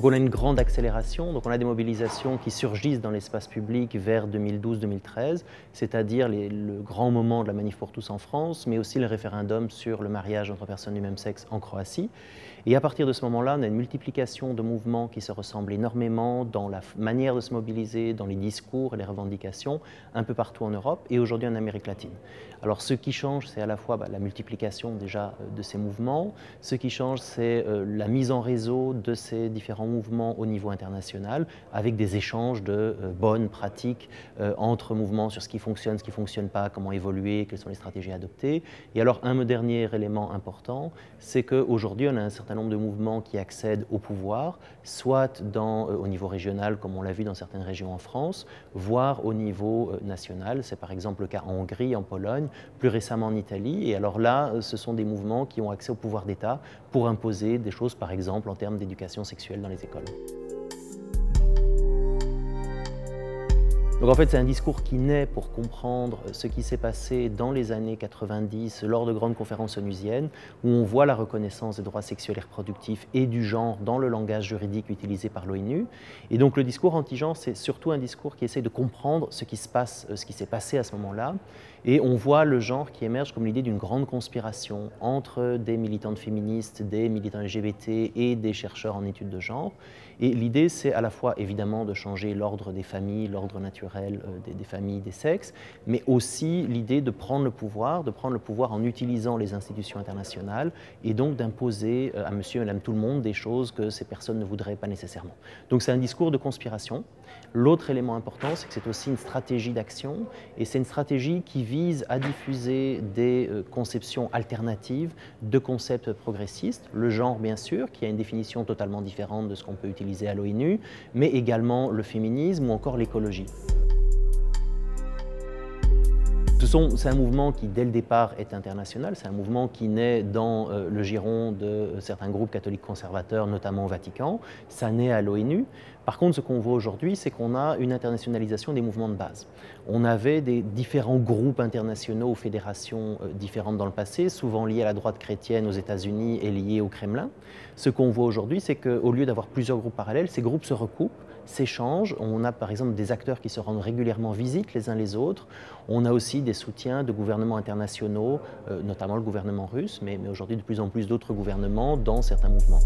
on a une grande accélération, donc on a des mobilisations qui surgissent dans l'espace public vers 2012-2013, c'est-à-dire le grand moment de la manif pour tous en France, mais aussi le référendum sur le mariage entre personnes du même sexe en Croatie. Et à partir de ce moment-là, on a une multiplication de mouvements qui se ressemblent énormément dans la manière de se mobiliser, dans les discours et les revendications, un peu partout en Europe et aujourd'hui en Amérique latine. Alors ce qui change, c'est à la fois bah, la multiplication déjà euh, de ces mouvements, ce qui change, c'est euh, la mise en réseau de ces différents mouvements au niveau international, avec des échanges de euh, bonnes pratiques entre mouvements sur ce qui fonctionne, ce qui ne fonctionne pas, comment évoluer, quelles sont les stratégies adoptées. Et alors un dernier élément important, c'est qu'aujourd'hui, on a un certain nombre de mouvements qui accèdent au pouvoir, soit euh, au niveau régional, comme on l'a vu dans certaines régions en France, voire au niveau euh, national. C'est par exemple le cas en Hongrie, en Pologne, plus récemment en Italie. Et alors là, euh, ce sont des mouvements qui ont accès au pouvoir d'État pour imposer des choses, par exemple, en termes d'éducation sexuelle dans les Donc en fait, c'est un discours qui naît pour comprendre ce qui s'est passé dans les années 90 lors de grandes conférences onusiennes, où on voit la reconnaissance des droits sexuels et reproductifs et du genre dans le langage juridique utilisé par l'ONU. Et donc le discours anti-genre, c'est surtout un discours qui essaie de comprendre ce qui se passe, ce qui s'est passé à ce moment-là. Et on voit le genre qui émerge comme l'idée d'une grande conspiration entre des militantes féministes, des militants LGBT et des chercheurs en études de genre. Et l'idée, c'est à la fois évidemment de changer l'ordre des familles, l'ordre naturel euh, des, familles, des sexes, mais aussi l'idée de prendre le pouvoir, de prendre le pouvoir en utilisant les institutions internationales et donc d'imposer euh, à monsieur et madame tout le monde des choses que ces personnes ne voudraient pas nécessairement. Donc c'est un discours de conspiration. L'autre élément important, c'est que c'est aussi une stratégie d'action et c'est une stratégie qui vise à diffuser des euh, conceptions alternatives de concepts progressistes, le genre bien sûr, qui a une définition totalement différente de ce qu'on peut utiliser à l'ONU, mais également le féminisme ou encore l'écologie. C'est un mouvement qui, dès le départ, est international. C'est un mouvement qui naît dans euh, le giron de certains groupes catholiques conservateurs, notamment au Vatican. Ça naît à l'ONU. Par contre, ce qu'on voit aujourd'hui, c'est qu'on a une internationalisation des mouvements de base. On avait des différents groupes internationaux ou fédérations euh, différentes dans le passé, souvent liés à la droite chrétienne aux États-Unis et liés au Kremlin. Ce qu'on voit aujourd'hui, c'est qu'au lieu d'avoir plusieurs groupes parallèles, ces groupes se recoupent s'échangent. On a par exemple des acteurs qui se rendent régulièrement visite les uns les autres. On a aussi des soutiens de gouvernements internationaux, euh, notamment le gouvernement russe, mais, mais aujourd'hui de plus en plus d'autres gouvernements dans certains mouvements.